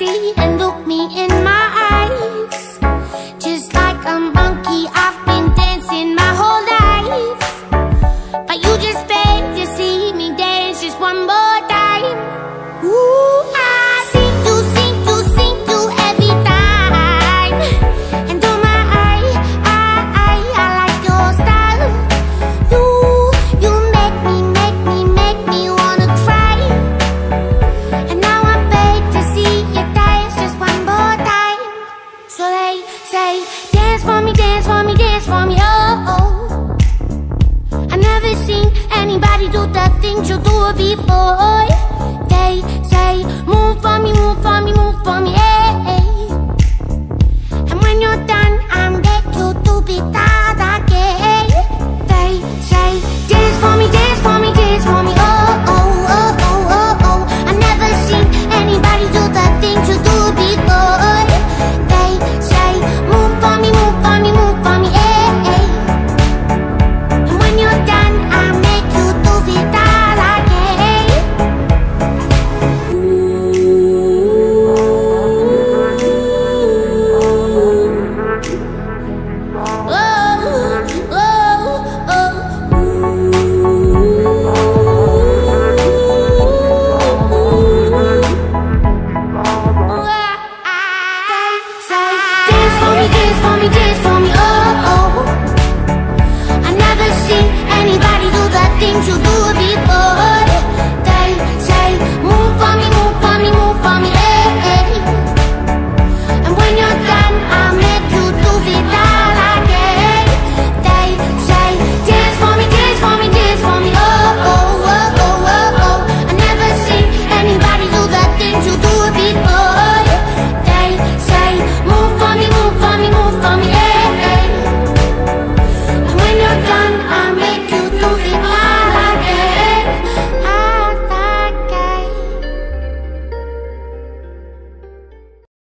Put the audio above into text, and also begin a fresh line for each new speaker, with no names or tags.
empty and look me in my You do before. They say you